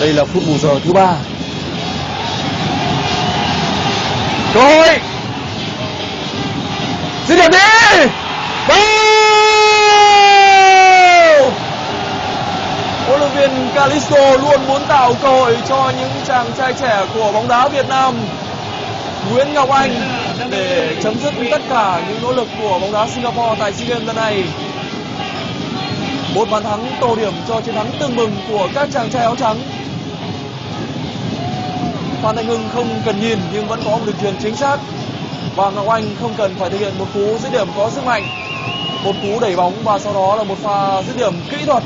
Đây là phút bù giờ thứ ba. Cơ hội. Dứt điểm đi. Vào! Huấn luyện viên Calisto luôn muốn tạo cơ hội cho những chàng trai trẻ của bóng đá Việt Nam. Nguyễn Ngọc Anh để chấm dứt tất cả những nỗ lực của bóng đá Singapore tại SEA Games lần này. Một bàn thắng tô điểm cho chiến thắng tương bừng của các chàng trai áo trắng. Phan Thanh Hưng không cần nhìn nhưng vẫn có một đường truyền chính xác. Và Ngọc Anh không cần phải thực hiện một cú dứt điểm có sức mạnh. Một cú đẩy bóng và sau đó là một pha dứt điểm kỹ thuật